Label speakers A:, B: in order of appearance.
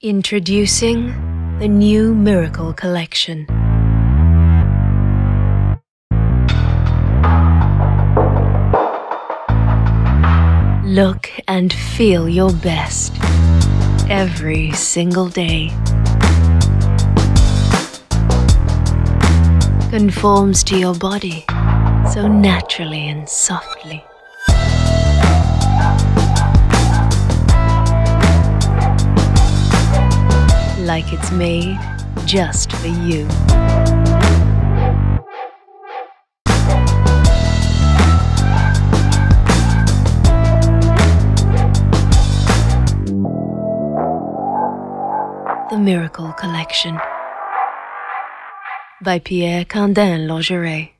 A: Introducing the new Miracle Collection. Look and feel your best every single day. Conforms to your body so naturally and softly. Like it's made just for you. The Miracle Collection by Pierre Cardin Lingerie.